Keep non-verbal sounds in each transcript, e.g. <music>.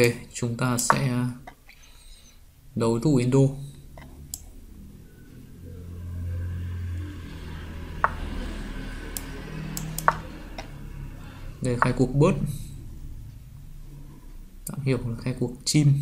ok, chúng ta sẽ đấu thủ Indo đây khai cuộc bớt. Tạm hiểu là khai cuộc chim.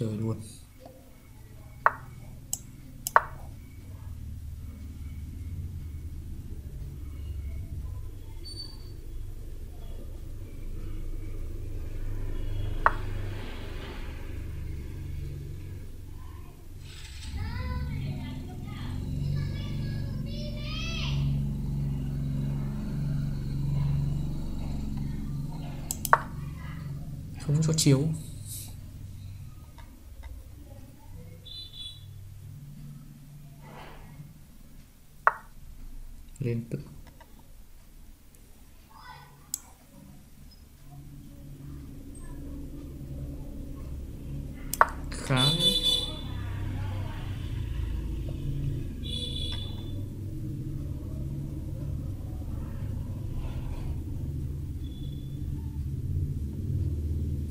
Chơi luôn. Không cho chiếu. Liên tục khá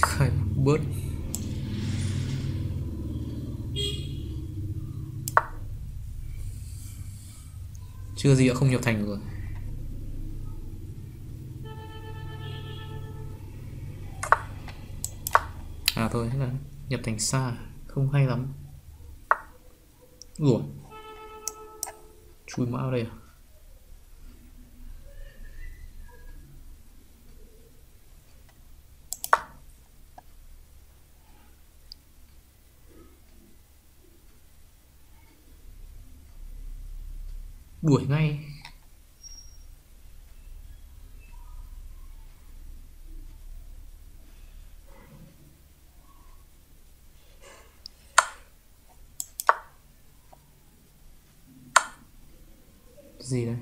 khai bớt. Chưa gì đã không nhập thành rồi. À thôi, thế là nhập thành xa, không hay lắm. Ủa? Chui mã vào đây à? Đuổi ngay. Gì đây?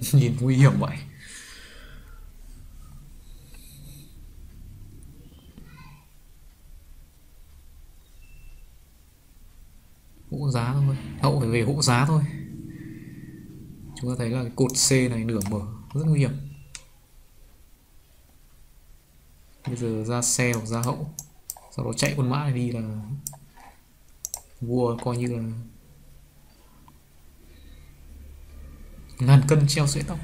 <laughs> Nhìn nguy hiểm vậy. Hộ giá thôi. Hậu phải về hộ giá thôi. Chúng ta thấy là cái cột C này nửa mở rất nguy hiểm. Bây giờ ra xe hoặc ra hậu, sau đó chạy con mã này đi là vua coi như là ngàn cân treo sợi tóc.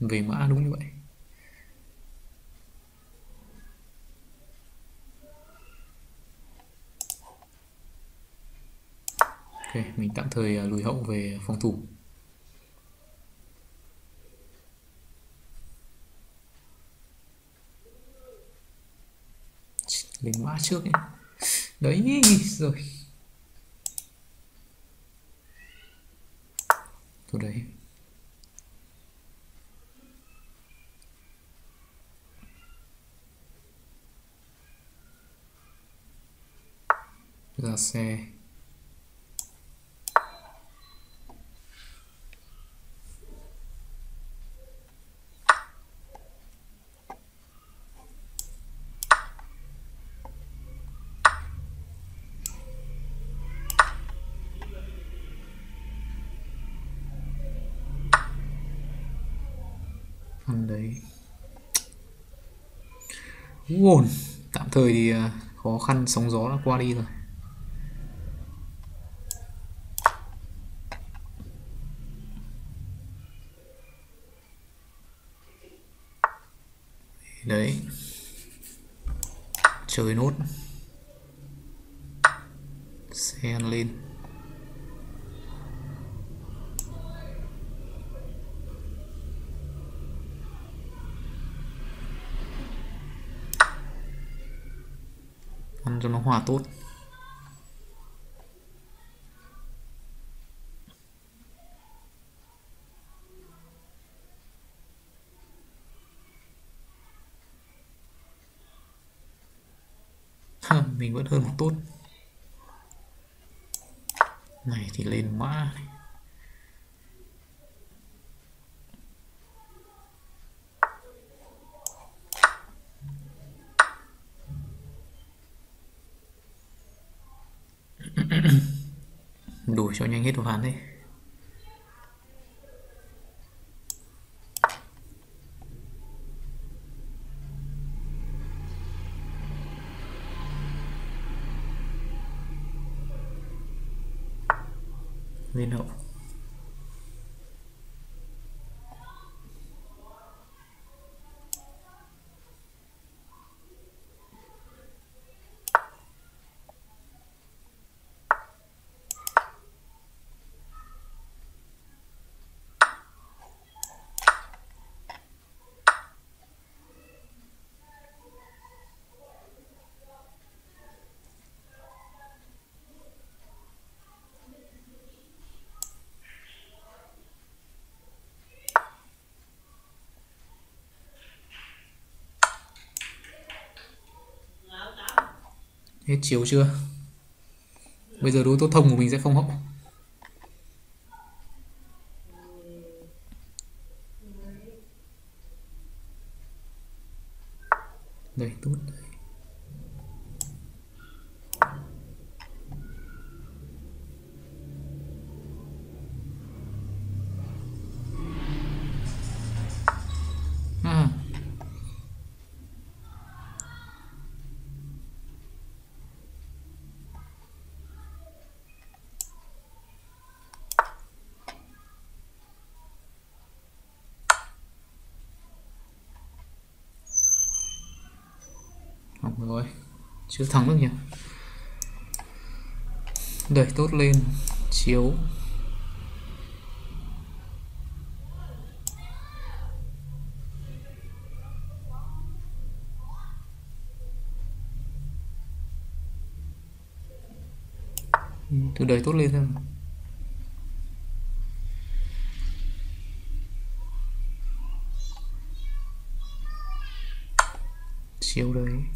Về mã đúng như vậy ok mình tạm thời à, lùi hậu về phòng thủ. Lên mã trước ấy. đấy, rồi. Thôi đấy. Ra xe ăn đấy ổn. Tạm thời thì à, khó khăn sóng gió đã qua đi rồi. Đấy. Chơi nốt. Xe lên. hòa tốt. Mình vẫn hơn một tốt. Này thì lên mã này. Đủ cho nhanh hết đồ ván đi lên hậu. Hết chiếu chưa bây giờ đối tốt thông của mình sẽ không hậu đây tốt đây. à. Học rồi. Chưa thắng được nhỉ? Đẩy tốt lên, chiếu. Ừ, từ đẩy tốt lên thôi chiếu đấy.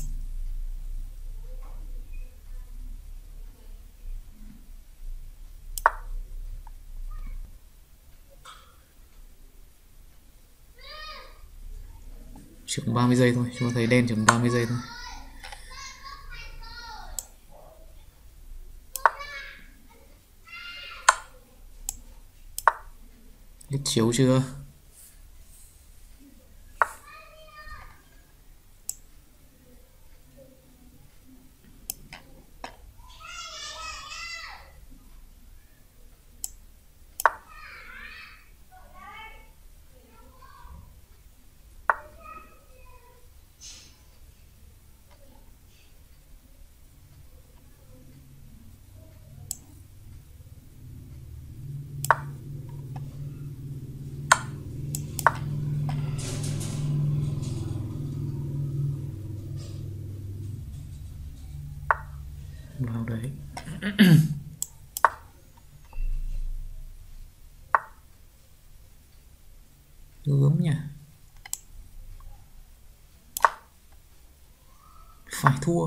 Chỉ 30 giây thôi chúng ta thấy đen chỉ 30 giây thôi. Hết chiếu chưa? Vào đấy. <coughs> Gớm nhỉ phải thua.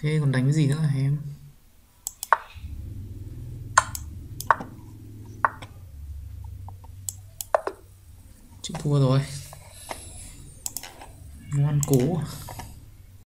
Thế còn đánh cái gì nữa hả em chịu thua rồi ngoan cố à?